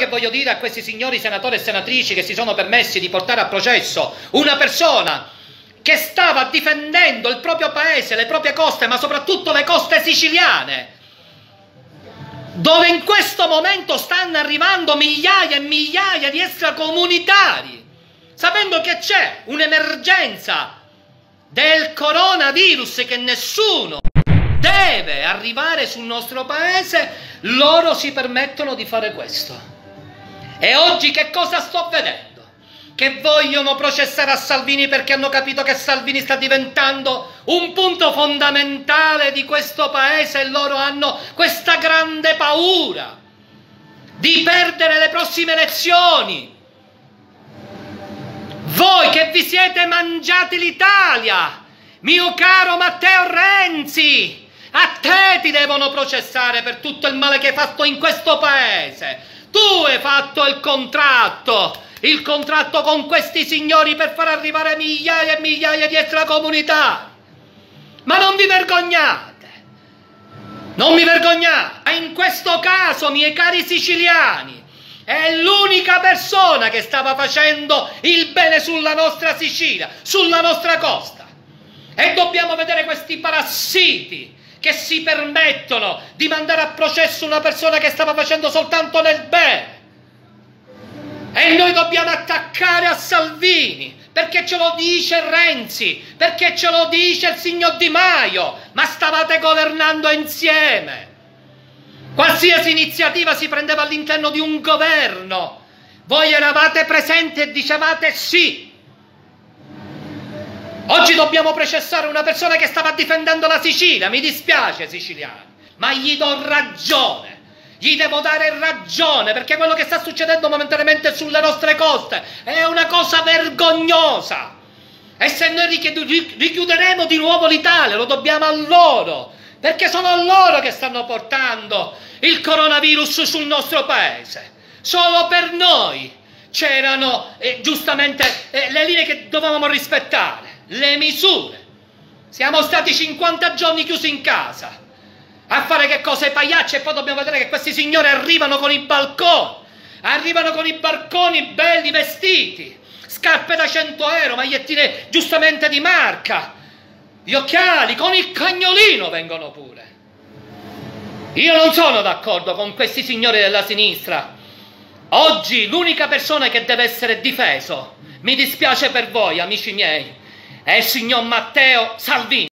che voglio dire a questi signori senatori e senatrici che si sono permessi di portare a processo una persona che stava difendendo il proprio paese, le proprie coste, ma soprattutto le coste siciliane, dove in questo momento stanno arrivando migliaia e migliaia di extracomunitari, sapendo che c'è un'emergenza del coronavirus che nessuno deve arrivare sul nostro paese, loro si permettono di fare questo. E oggi che cosa sto vedendo? Che vogliono processare a Salvini perché hanno capito che Salvini sta diventando un punto fondamentale di questo paese e loro hanno questa grande paura di perdere le prossime elezioni. Voi che vi siete mangiati l'Italia, mio caro Matteo Renzi, a te ti devono processare per tutto il male che hai fatto in questo paese. Tu hai fatto il contratto, il contratto con questi signori per far arrivare migliaia e migliaia di extracomunitari. Ma non vi vergognate. Non mi vergognate. In questo caso, miei cari siciliani, è l'unica persona che stava facendo il bene sulla nostra Sicilia, sulla nostra costa. E dobbiamo vedere questi parassiti che si permettono di mandare a processo una persona che stava facendo soltanto nel bene. E noi dobbiamo attaccare a Salvini, perché ce lo dice Renzi, perché ce lo dice il signor Di Maio, ma stavate governando insieme. Qualsiasi iniziativa si prendeva all'interno di un governo, voi eravate presenti e dicevate sì, Oggi dobbiamo processare una persona che stava difendendo la Sicilia, mi dispiace siciliani, ma gli do ragione. Gli devo dare ragione perché quello che sta succedendo momentaneamente sulle nostre coste è una cosa vergognosa. E se noi richiuderemo di nuovo l'Italia, lo dobbiamo a loro, perché sono loro che stanno portando il coronavirus sul nostro paese. Solo per noi c'erano eh, giustamente eh, le linee che dovevamo rispettare le misure. Siamo stati 50 giorni chiusi in casa a fare che cosa? I pagliacci e poi dobbiamo vedere che questi signori arrivano con i balconi, arrivano con i barconi belli vestiti, scarpe da 100 euro, magliettine giustamente di marca, gli occhiali, con il cagnolino vengono pure. Io non sono d'accordo con questi signori della sinistra. Oggi l'unica persona che deve essere difeso, mi dispiace per voi amici miei, è il signor Matteo Salvini.